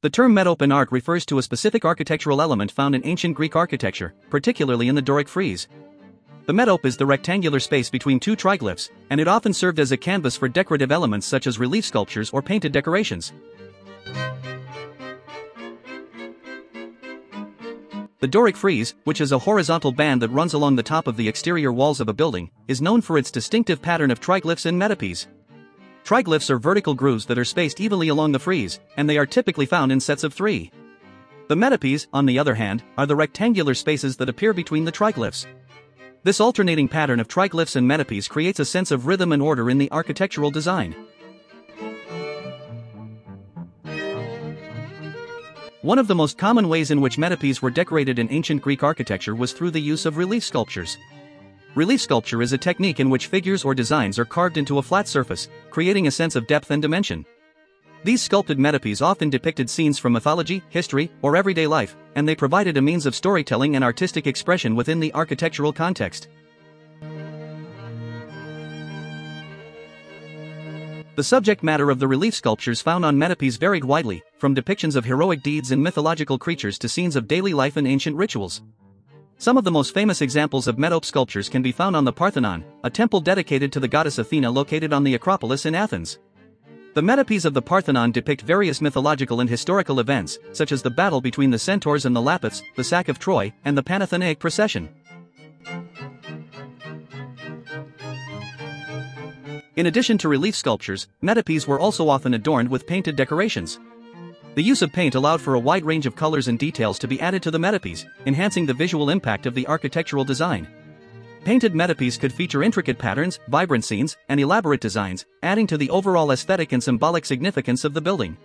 The term metope in art refers to a specific architectural element found in ancient Greek architecture, particularly in the Doric frieze. The metope is the rectangular space between two triglyphs, and it often served as a canvas for decorative elements such as relief sculptures or painted decorations. The Doric frieze, which is a horizontal band that runs along the top of the exterior walls of a building, is known for its distinctive pattern of triglyphs and metopes. Triglyphs are vertical grooves that are spaced evenly along the frieze, and they are typically found in sets of three. The metopes, on the other hand, are the rectangular spaces that appear between the triglyphs. This alternating pattern of triglyphs and metopes creates a sense of rhythm and order in the architectural design. One of the most common ways in which metopes were decorated in ancient Greek architecture was through the use of relief sculptures. Relief sculpture is a technique in which figures or designs are carved into a flat surface, creating a sense of depth and dimension. These sculpted metopes often depicted scenes from mythology, history, or everyday life, and they provided a means of storytelling and artistic expression within the architectural context. The subject matter of the relief sculptures found on metopes varied widely, from depictions of heroic deeds and mythological creatures to scenes of daily life and ancient rituals. Some of the most famous examples of metope sculptures can be found on the Parthenon, a temple dedicated to the goddess Athena located on the Acropolis in Athens. The metopes of the Parthenon depict various mythological and historical events, such as the battle between the centaurs and the Lapiths, the sack of Troy, and the Panathenaic procession. In addition to relief sculptures, metopes were also often adorned with painted decorations. The use of paint allowed for a wide range of colors and details to be added to the metopes, enhancing the visual impact of the architectural design. Painted metopes could feature intricate patterns, vibrant scenes, and elaborate designs, adding to the overall aesthetic and symbolic significance of the building.